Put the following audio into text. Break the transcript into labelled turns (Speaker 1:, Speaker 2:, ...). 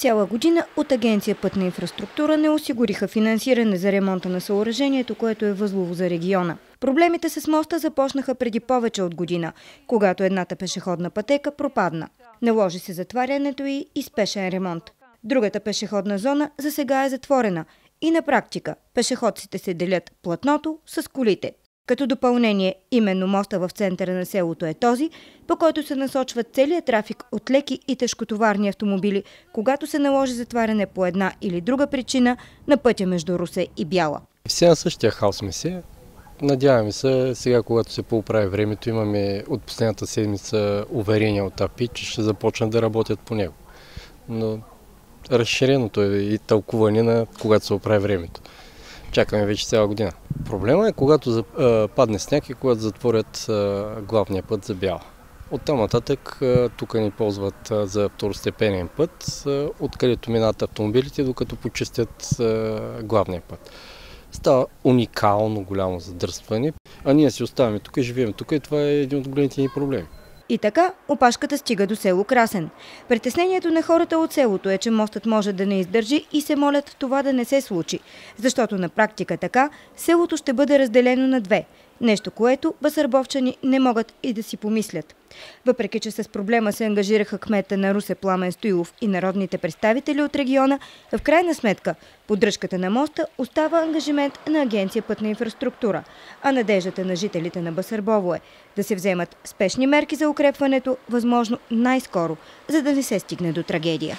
Speaker 1: Цяла година от Агенция Пътна инфраструктура не осигуриха финансиране за ремонта на съоръжението, което е възлово за региона. Проблемите с моста започнаха преди повече от година, когато едната пешеходна пътека пропадна. Наложи се затварянето и спешен ремонт. Другата пешеходна зона за сега е затворена и на практика пешеходците се делят платното с колите. Като допълнение, именно моста в центъра на селото е този, по който се насочва целият трафик от леки и тежкотоварни автомобили, когато се наложи затваряне по една или друга причина на пътя между Русе и Бяла.
Speaker 2: Все на същия хаос сме се. Надяваме се, сега когато се поуправи времето, имаме от последната седмица уверение от АПИ, че ще започнат да работят по него. Но разширеното е и тълкуване на когато се оправи времето. Чакаме вече цяла година. Проблема е когато падне сняг и когато затворят главния път за бяла. От там нататък тук ни ползват за второстепенен път, откъдето минат автомобилите, докато почистят главния път. Става уникално голямо задръстване, а ние си оставаме тук и живеем тук и това е един от големите ни проблеми.
Speaker 1: И така опашката стига до село Красен. Притеснението на хората от селото е, че мостът може да не издържи и се молят това да не се случи, защото на практика така селото ще бъде разделено на две – Нещо, което басърбовчани не могат и да си помислят. Въпреки, че с проблема се ангажираха кмета на Русе Пламен Стоилов и народните представители от региона, в крайна сметка поддръжката на моста остава ангажимент на Агенция Пътна инфраструктура, а надеждата на жителите на Басърбово е да се вземат спешни мерки за укрепването, възможно най-скоро, за да не се стигне до трагедия.